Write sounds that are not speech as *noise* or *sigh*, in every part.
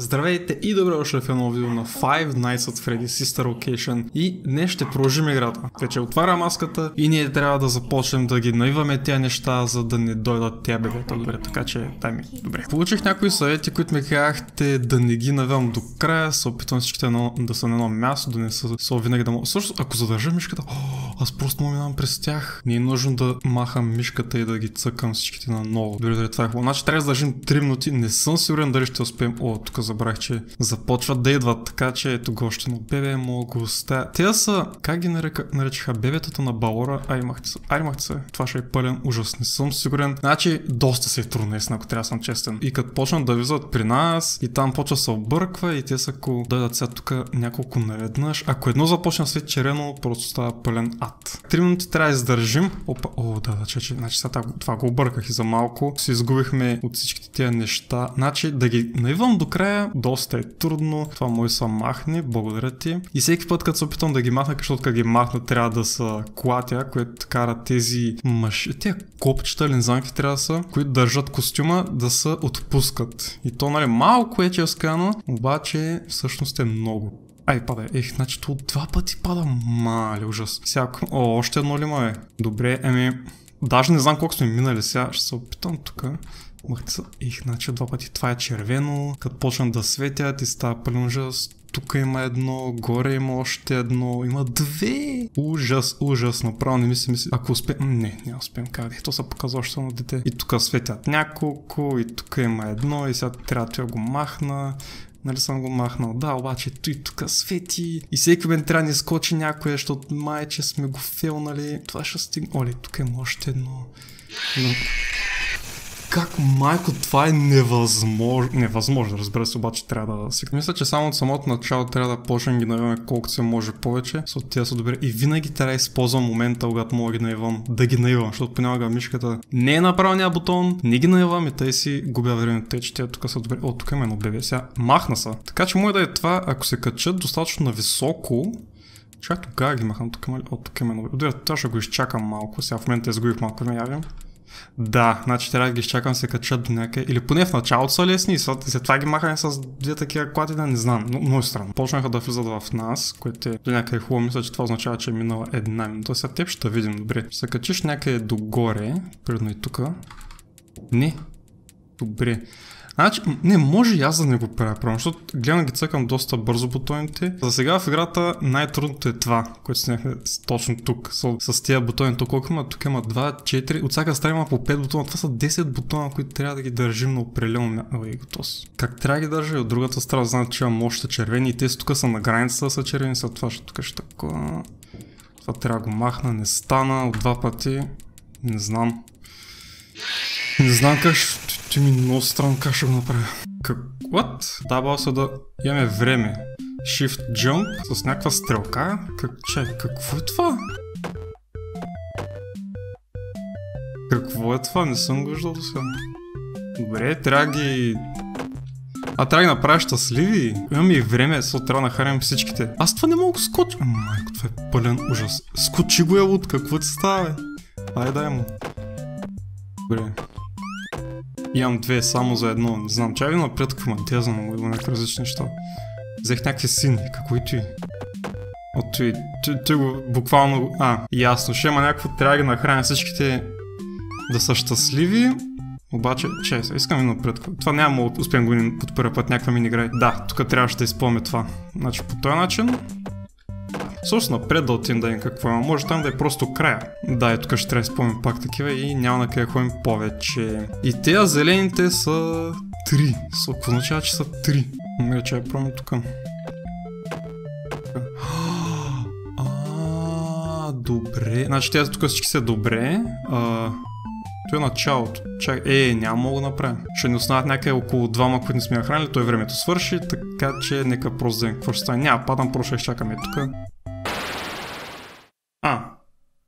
Здравейте и добре дошли в едно видео на Five Nights at Freddy's Sister Location и днес ще продължим играта. Вече отваря маската и ние трябва да започнем да ги наиваме тези неща, за да не дойдат тя бебета. Добре, така че дай ми. Добре. Получих някои съвети, които ми казахте да не ги навявам до края, се опитвам всичките едно, да са на едно място, да не са, са винаги да мога. Също, ако задържа мишката, *gasps* аз просто му минавам през тях. Не е нужно да махам мишката и да ги цъкам всичките на ново. Добре, добре, това е хубаво. Значи трябва да държим 3 минути. Не съм сигурен дали ще успеем. О, тук забравих, че започват да идват, така че ето гощено бебе мога го. Те са, как ги нарека, наречеха бебетата на Балора, се, аймахте се. Това ще е пълен ужас, не съм сигурен. Значи, доста се е трудно, ако трябва да съм честен. И като почнат да визат при нас, и там почва се обърква, и те са ако дойдат сега тук няколко наведнъж. Ако едно започне след черено, просто става пълен ад. Три минути трябва да издържим. Опа, о, да, да, че, че, значи сега това го обърках и за малко. Си изгубихме от всичките тези неща. Значи да ги наивам до края, доста е трудно. Това може са махне, благодаря ти. И всеки път, като се опитвам да ги махна, защото като ги махна, трябва да са клатя, които карат тези маши... Те копчета, линзанки трябва да са, които държат костюма да се отпускат. И то, нали, малко е ческано, обаче всъщност е много. Ай, пада. Ех, значи то два пъти пада. Мали, ужас. Всяко. О, още едно ли ма е? Добре, еми... Даже не знам колко сме минали сега. Ще се опитам тук. Махца, их, значи два пъти това е червено, като почнат да светят и става пълен ужас. Тук има едно, горе има още едно, има две. Ужас, ужас, направо не ми се мисли. Ако успеем, не, не успеем как то се показва още на дете. И тук светят няколко, и тук има едно, и сега трябва да го махна. Нали съм го махнал. Да, обаче той тук свети и всеки момент трябва да ни скочи някое, защото майче сме го филнали. Това ще стигне. Оле, тук има още едно. Но... Как майко, това е невъзможно. Невъзможно, разбира се, обаче трябва да си. Мисля, че само от самото начало трябва да почнем ги наиваме колкото се може повече, защото тя са добре. И винаги трябва да използвам момента, когато мога ги наивам, да ги наивам, защото понякога мишката не е на правилния бутон, не ги наивам и те си губя време. Те, че те тук са добре. О, тук има едно бебе. Сега махна са. Така че може да е това, ако се качат достатъчно на високо, Чак тогава ги махам тук, О, тук има едно. Добре, това ще го изчакам малко. Сега в момента изгубих малко време, явим. Да, значи трябва да ги изчакам се качат до някъде. Или поне в началото са лесни, след това ги махаме с две такива клати, да не знам. Но, много странно. Почнаха да влизат в нас, което е до някъде хубаво. Мисля, че това означава, че е минала една минута. Сега теб ще видим добре. Се качиш някъде догоре, примерно и тук. Не. Добре. Значи, не, може и аз да не го правя, правилно, защото гледам ги цъкам доста бързо бутоните. За сега в играта най-трудното е това, което сняхме точно тук, с, с тези бутони. Тук колко има? Тук има 2, 4, от всяка страна има по 5 бутона. Това са 10 бутона, които трябва да ги държим на определено място. Как трябва да ги държа? От другата страна знаят, че имам още червени и те тук са на границата са червени, след това ще тук ще такова. Това трябва да го махна, не стана от два пъти. Не знам. Не знам как ще ти ми много странно как ще го направя. Как? What? Дава се да имаме време. Shift Jump с някаква стрелка. Как, чай, какво е това? Какво е това? Не съм го виждал до сега. Добре, трябва ги... А трябва да ги направя щастливи. Имаме и време, со трябва да нахарям всичките. Аз това не мога да скоча. Майко, това е пълен ужас. Скочи го е от какво ти става, бе? Айде дай му. Добре. Имам две само за едно. Не знам, чай ви напред те знам, има някакви различни неща. Взех някакви сини, какво и. От той, той, той го буквално... А, ясно, ще има някакво, трябва да нахраня всичките да са щастливи. Обаче, че, искам и напред. Това няма да успеем го от първи път някаква мини игра. Да, тук трябваше да изпълня това. Значи по този начин Всъщност напред да отидем да видим какво има. Може там да е просто края. Да, и тук ще трябва да спомним пак такива и няма на къде ходим повече. И тези зелените са три. Какво означава, че са три? Мира, че я пробвам тук. *gasps* добре. Значи тези тук всички са добре. А, той е началото. Чак, е, няма мога да направя. Ще ни останат някъде около двама, които не сме хранили, той времето свърши, така че нека просто да какво ще стане. Няма, падам, просто ще изчакаме тук.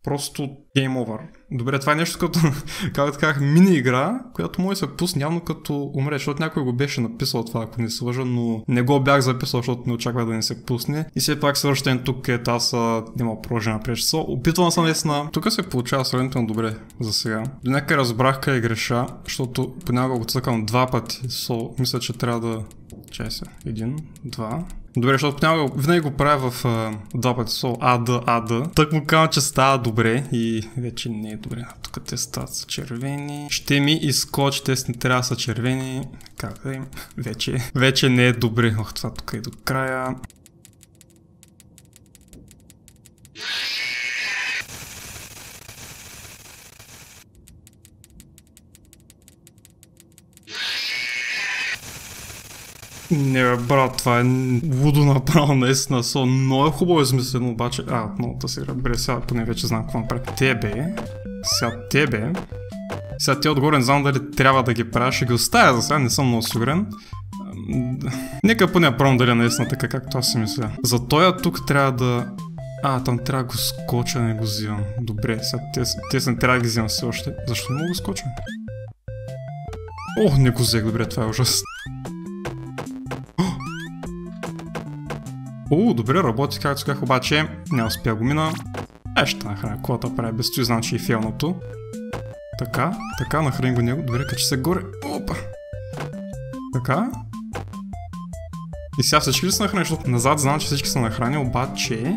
Просто Game over. Добре, това е нещо като, *laughs* как така, мини игра, която може да се пусне явно като умре, защото някой го беше написал това, ако не се лъжа, но не го бях записал, защото не очаквах да не се пусне. И все пак свършен тук, където аз няма продължена напред. Опитвам се наистина. Тук се получава сравнително добре за сега. До някъде разбрах къде греша, защото понякога го цъкам два пъти. So, мисля, че трябва да Чай се. Един, два. Добре, защото понякога винаги го правя в uh, два пъти со АД, АД. Тък му казвам, че става добре и вече не е добре. Тук те стават са червени. Ще ми изкочи, те не трябва да са червени. Как да им? Вече, вече не е добре. Ох, това тук е до края. Не бе, брат, това е лудо направо наистина. Со много е хубаво измислено, обаче... А, новата си игра. сега поне вече знам какво направи. Тебе, сега тебе, сега те отгоре не знам дали трябва да ги правя, ще ги оставя за сега, не съм много сигурен. Нека поне пробвам дали е наистина така, както аз си мисля. За тоя тук трябва да... А, там трябва да го скоча, не го взимам. Добре, сега те, не трябва да ги взимам все още. Защо не мога да скоча? О, не го взех, добре, това е ужасно. О, добре работи, както казах, обаче не успя го мина. Е, ще нахраня колата прави без той знам, че е фелното. Така, така, нахрани го него. Добре, качи се горе. Опа! Така. И сега всички ли са нахрани, защото назад знам, че всички са нахрани, обаче...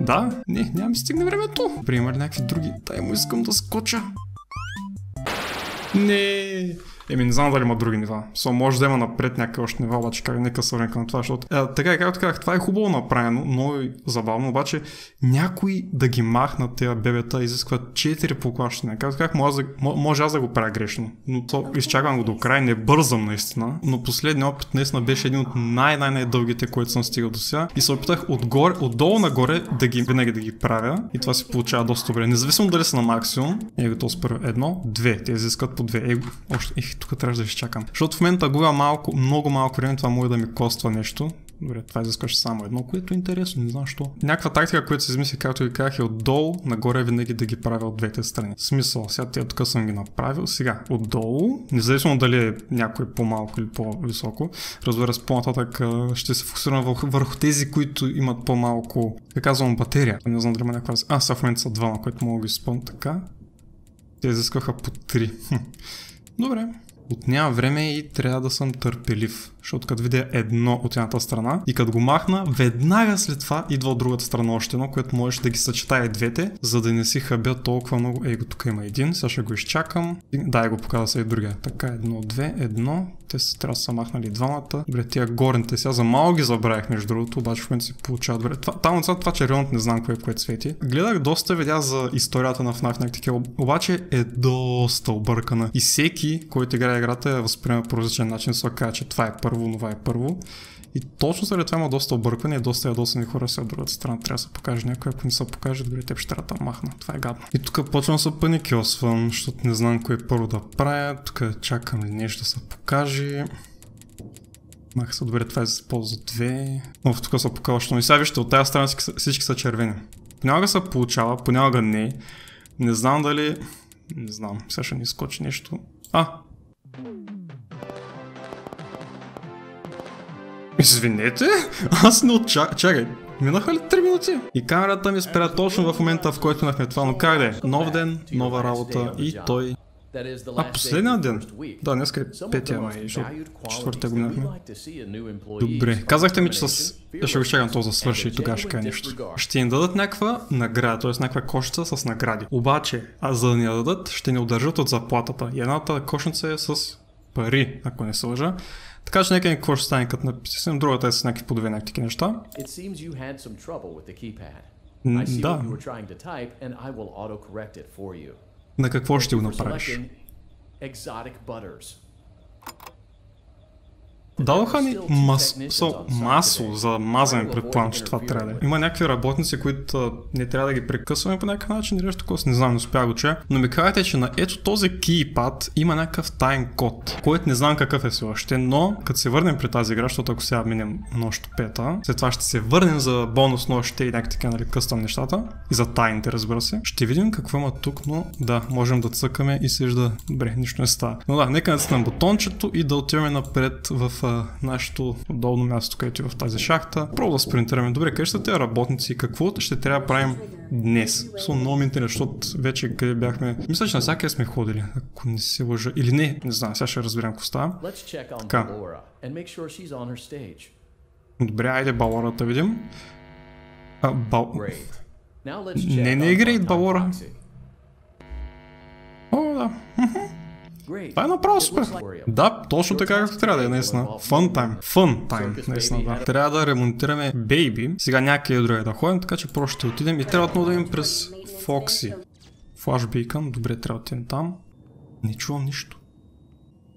Да, не, няма ми стигне времето. Добре, ли някакви други? Дай му искам да скоча. Не. Еми, не знам дали има други нива. Со може да има напред някакви още нива, обаче как нека сравника на това, защото е, така както казах, това е хубаво направено, но и забавно, обаче някой да ги махнат тези бебета изискват 4 поклащания. Както как може, може аз да го правя грешно, но то изчаквам го до край, не бързам наистина, но последният опит наистина беше един от най-най-най-дългите, които съм стигал до сега и се опитах отгоре, отдолу нагоре да ги винаги да ги правя и това се получава доста добре. Независимо дали са на максимум, е готов с първо едно, две, те изискват по две. Е, още, ех, тук трябваше да изчакам. Защото в момента губа малко, много малко време, това може да ми коства нещо. Добре, това изискваше само едно, което е интересно, не знам защо. Някаква тактика, която се измисли, както ви казах, е отдолу, нагоре винаги да ги правя от двете страни. Смисъл, сега тя тук съм ги направил. Сега, отдолу, независимо дали е някой по-малко или по-високо, разбира се, по-нататък ще се фокусирам върху тези, които имат по-малко, как казвам, батерия. Не знам дали има някаква. А, сега в момента са двама, които мога да ги изпълня така. Те изискаха по три. *laughs* Добре, отнява време и трябва да съм търпелив. Защото като видя едно от едната страна и като го махна, веднага след това идва от другата страна още едно, което можеш да ги съчетая двете, за да не си хабя толкова много. Ей, тук има един, сега ще го изчакам. Дай го показва се и другия. Така, едно, две, едно. Те се трябва да са махнали двамата. Добре, тия горните сега за малко ги забравих, между другото, обаче в момента се получава добре. Това, там отзад това червеното не знам кое е кое цвети. Гледах доста видеа за историята на FNAF такива, обаче е доста объркана. И всеки, който играе играта, е възприема по различен начин, се че това е първо, това е първо. И точно заради това има доста объркване и доста ядосани хора са от другата страна. Трябва да се покаже някой, ако не се покаже, добре, теб ще трябва да махна. Това е гадно. И тук почвам да се паникьосвам, защото не знам кое първо да правя. Тук чакам ли нещо да се покаже. Мах се, добре, това е за полза 2. Но тук се показва, защото и сега вижте, от тази страна всички са червени. Понякога се получава, понякога не. Не знам дали... Не знам, сега ще ни скочи нещо. А, Извинете? Аз не очаквам. Чакай, Минаха ли 3 минути? И камерата ми спря точно в момента, в който имахме това, но как е? Нов ден, нова работа и той а, последния ден? Да, днес е петия май, защото четвъртия го минахме. Добре, казахте ми, че с... ще го чакам то за свърши и тогава ще кажа нещо. Ще ни дадат някаква награда, т.е. някаква кошница с награди. Обаче, а за да ни дадат, ще ни удържат от заплатата. И едната кошница е с пари, ако не се лъжа. Така че нека какво ще стане като написам, другата е с някакви подве такива неща. Да. На какво ще го направиш? Дадоха ни мас... со, масо за мазане, предполагам, че това трябва да е. Има някакви работници, които не трябва да ги прекъсваме по някакъв начин или нещо такова, не знам, не успях го чуя. Но ми казвате, че на ето този кейпад има някакъв тайн код, който не знам какъв е все още, но като се върнем при тази игра, защото ако сега минем нощ пета, след това ще се върнем за бонус нощите и някакви така, нали, къстъм нещата и за тайните, разбира се. Ще видим какво има тук, но да, можем да цъкаме и се вижда, добре, нищо не става. Но да, нека натиснем бутончето и да отиваме напред в а, нашето удобно място, където е в тази шахта. Пробва да спринтираме. Добре, къде са тези работници и какво ще трябва да правим днес? Со много ми интересно, защото вече къде бяхме... Мисля, че навсякъде сме ходили, ако не се лъжа. Или не, не знам, сега ще разберем какво става. Така. Добре, айде Балора да видим. А, бал... Не, не е грейт Балора. О, да. Това е направо супер. Да, точно така както трябва да е, наистина. Fun time. Fun time, наистина, да. Трябва да ремонтираме Baby. Сега някъде друга да ходим, така че просто ще отидем и трябва отново да идем през Фокси. Флаш Beacon, добре, трябва да отидем там. Не чувам нищо.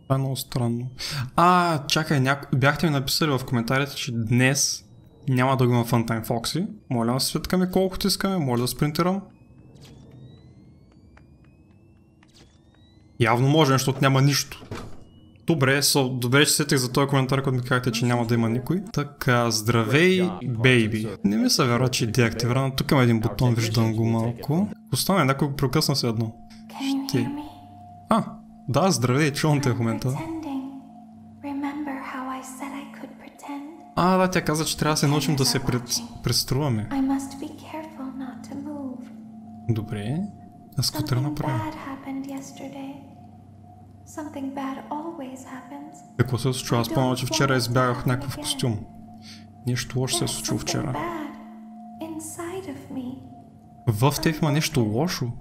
Това е много странно. А, чакай, няко... бяхте ми написали в коментарите, че днес няма да го има Funtime Foxy. Моля да се светкаме колкото искаме, моля да спринтирам. Явно може, защото няма нищо. Добре, со, добре, че сетих за този коментар, който ми казахте, че няма да има никой. Така, здравей, бейби. Не ми се вярва, че е деактивирано. Тук има един бутон, виждам го малко. Остане, някой го прекъсна се едно. Ще... А, да, здравей, чувам те в момента. А, да, тя каза, че трябва да се научим да се пред... преструваме. Добре. А с какво направим? Какво се случва? Аз помня, че вчера избягах някакъв костюм. Нещо лошо се е случило вчера. В теб има нещо лошо?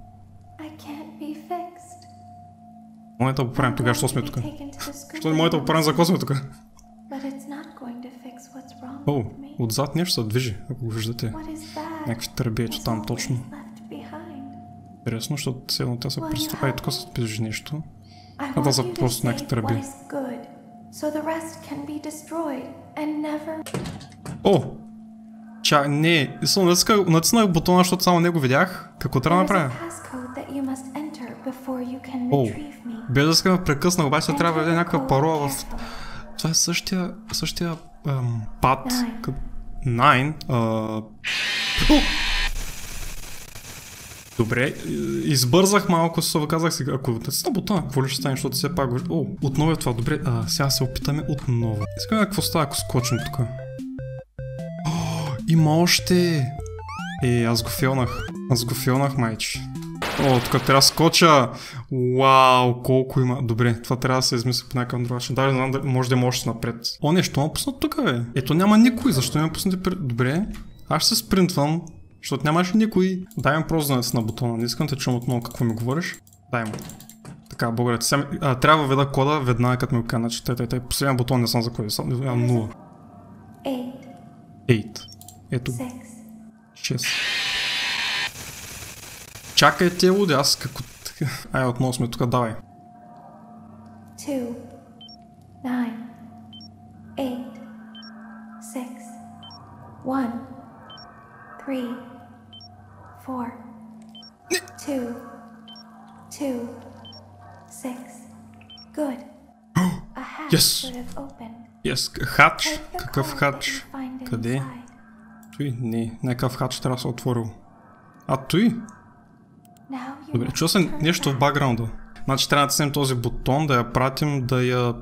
Моята да поправим тогава, що сме тук? Що не моята да поправим за сме тук? О, отзад нещо се движи, ако го виждате. Някакви търбиечи там точно. Интересно, защото все едно тя се пристъпа и тук се движи нещо. А да са просто някакви тръби. О! Ча, не, съм натиснах бутона, защото само него видях. Какво трябва да направя? О, без да искам да прекъсна, обаче трябва да видя някаква парола в... Това е същия, същия ам, пад. Nine. Uh... Добре, избързах малко, се казах си, ако натисна бутона, какво ли ще стане, защото все пак... О, отново е това, добре, а, сега се опитаме отново. Да какво става, ако скочим тук. Има още! Е, аз го филнах. Аз го филнах, майче. О, тук трябва да скоча! Вау, колко има. Добре, това трябва да се измисли по някакъв друг начин. Даже знам, може да има още напред. О, нещо ме пуснат тук, бе. Ето няма никой, защо ме пуснати пред... Добре, аз ще се спринтвам. Защото нямаше никой. Дай просто да на бутона. Не искам те чувам отново какво ми говориш. Дай му. Така, благодаря. Сега, а, трябва да веда кода веднага като ми го кажа. Значи, тъй, тъй, Последния бутон не съм за кой. Съм, 0. 8. Ето. 6. Чакай те луди, аз како... Ай, отново сме тук, давай. 2. 9. 8. 6. 1. 3 four, two, two, six. Good. A hatch yes. should have opened. Yes, хач. Какъв хач? Къде? Той? Не, някакъв хач трябва да се отворил. А той? Добре, чува се нещо в бакграунда. Значи трябва да тиснем този бутон, да я пратим да я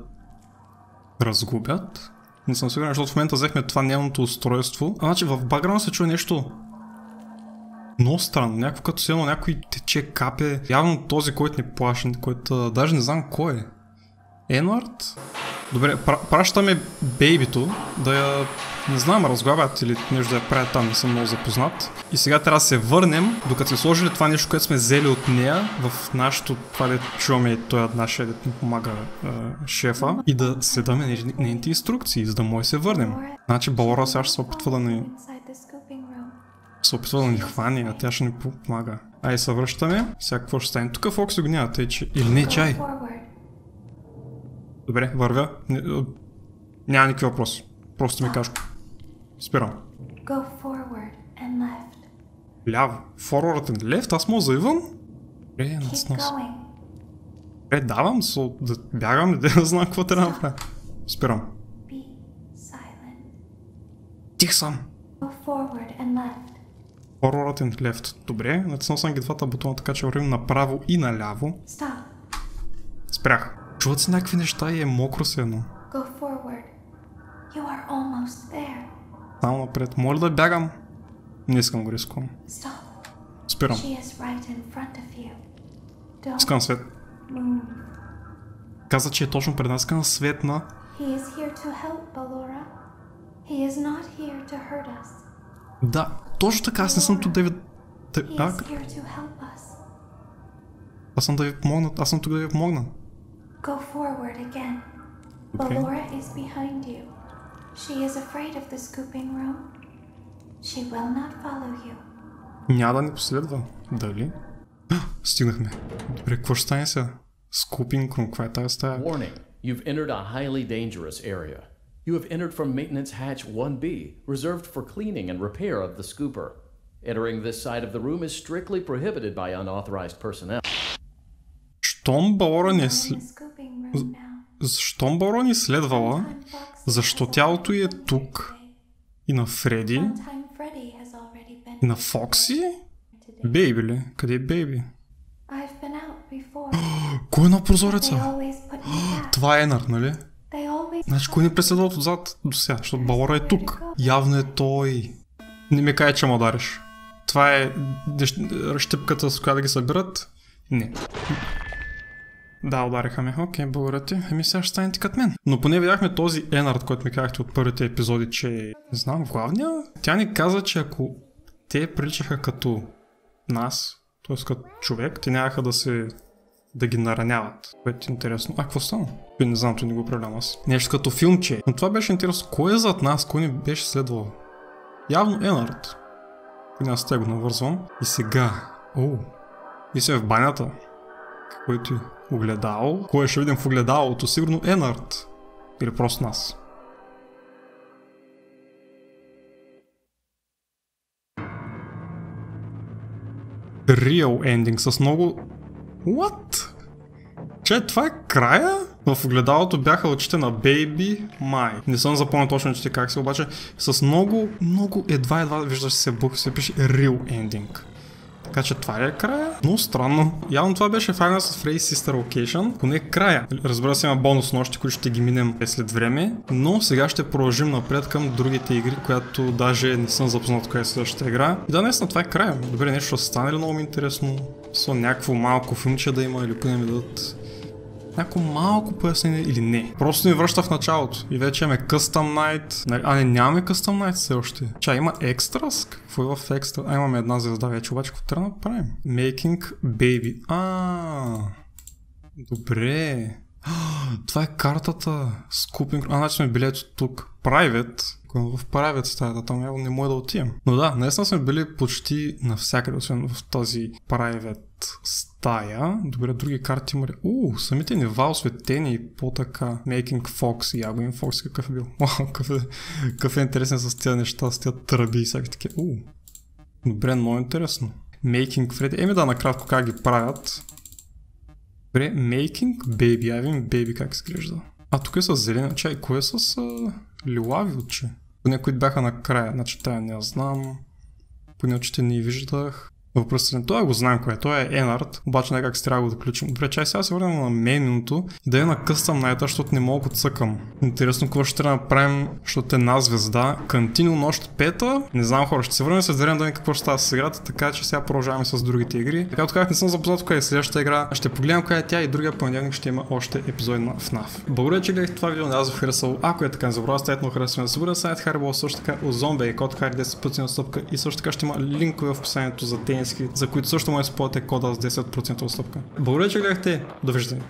разгубят. Не съм сигурен, защото в момента взехме това нейното устройство. А, значи в бакграунда се чува нещо много странно. Някакво като се едно някой тече, капе. Явно този, който не плашен, който даже не знам кой е. Енвард? Добре, пращаме бейбито да я, не знам, разглабят или нещо да я правят там, не съм много запознат. И сега трябва да се върнем, докато сме сложили това нещо, което сме взели от нея в нашото, това да чуваме той нашия да ни помага е, шефа и да следваме нейните инструкции, за да може да се върнем. Значи Балора сега ще се опитва да ни се опитва да ни хване, а тя ще ни помага. Ай, се връщаме. Сега какво ще стане? Тук Фокси го няма, тъй че... Или не, чай. Добре, вървя. Не, Няма никакви въпроси. Просто ми кажеш. Спирам. Ляво. Forward and left. Аз мога заивам? Keep нацнос. going. Е, давам, со, да бягам, *laughs* не да знам какво трябва да направя. Спирам. Тих съм. Go forward and left. Forward and left. Добре, натиснал съм ги двата бутона, така че вървим направо и наляво. Stop. Спрях. Чуват се някакви неща и е мокро се едно. Go forward. You are almost there. Само напред. Моля да бягам. Не искам го рискувам. Stop. Спирам. She is right in front of you. Don't Искам свет. move. Каза, че е точно пред нас. Искам светна. He is here to help, Ballora. He is not here to hurt us. Да, точно така. Аз не съм тук да ви... Те... He А, is here to help us. аз съм да ви помогна. Аз съм тук да ви помогна. Go forward again. Okay. Ballora is behind you. She is afraid of the scooping room. She will not follow you. Няма да ни последва. Дали? А, Стигнахме. Добре, какво ще стане сега? Скупинг рум, каква е тази стая? Warning You've entered a highly dangerous area. You have entered from Maintenance Hatch 1B, reserved for cleaning and repair of the scooper. Entering this side of the room is strictly prohibited by unauthorized personnel. Щом Балора не е. Щом Балора ни следвала защо тялото е тук? и на Фреди, и на Фокси? Бейби ли? Къде е Бейби? I've been out before. Кой е на прозореца? Това е Енар, нали? Значи кой ни преследва отзад до сега, защото Балора е тук. Явно е той. Не ми кай, че ме удариш. Това е щипката, с която да ги събират? Не. Да, удариха ме. Окей, благодаря ти. Еми сега ще станете като мен. Но поне видяхме този Енард, който ми казахте от първите епизоди, че е, не знам, главния. Тя ни каза, че ако те приличаха като нас, т.е. като човек, те нямаха да се да ги нараняват. Което е интересно. А, какво стана? Бе, Не знам, то не го управлявам аз. Нещо като филмче. Но това беше интересно. Кой е зад нас? Кой ни беше следвал? Явно Енард. Поне аз те го навързвам. И сега. О, и се в банята. Който е огледал. Кой ще видим в огледалото? Сигурно Енард. Или просто нас. Real ending с много... What? Че, това е края? В огледалото бяха очите на Baby Май. Не съм запомнил точно очите как се, обаче с много, много едва едва виждаш се бук, се пише Real Ending. Така че това е края. Много странно. Явно това беше Final с Freddy's Sister Location. Поне края. Разбира се има бонус нощи, които ще ги минем след време. Но сега ще продължим напред към другите игри, която даже не съм запознат коя е следващата игра. И да, наистина това е края. Добре, нещо ще стане ли много интересно? Со някакво малко филмче да има или поне ми дадат някакво малко пояснение или не. Просто ни връща в началото. И вече имаме Custom Night. Нали, А не, нямаме Custom Night все още. Ча, има Extras? Какво е в Extra? А, имаме една звезда вече, обаче какво трябва да направим? Making Baby. А, добре. Това е картата. Скупинг. А, значи сме билет от тук. Private. В Private стаята, там явно не може да отидем. Но да, наистина сме били почти навсякъде, освен в този Private стая. Добре, други карти има ли? У, самите нива осветени и по-така. Making Fox. Го им Fox какъв е бил. *laughs* Е, какъв е интересен с тези неща, с тези тръби и всякакви такива. У, добре, много интересно. Making Freddy. Еми да, накратко как ги правят. Добре, Making Baby. Я видим Baby как изглежда. А, тук е с зелена. Чай, кое е с а, лилави очи? Поне които бяха накрая. Значи тая не знам. Поне очите не виждах. Въпросът е, това го знаем кое е. Той е Енард, обаче не как се трябва да го доключим. Добре, чай сега се върнем на мейното и да е на къстъм найта, защото не мога да цъкам. Интересно какво ще трябва да направим, защото е една звезда. Кантино нощ пета. Не знам хора, ще се върнем след време да видим какво ще става с играта, така че сега продължаваме с другите игри. Така така не съм запознат коя е следващата игра. Ще погледнем коя е тя и другия понеделник ще има още епизоди на FNAF. Благодаря, че гледахте това видео, аз ви харесало. Ако е така, не забравяйте ставите много харесване да се бъде сайт Харибол, също така от Зомбе и код Хари 10% отстъпка и също така ще има линкове в описанието за тениски, за които също може да кода с 10% отстъпка. Благодаря, че гледахте. Довиждане.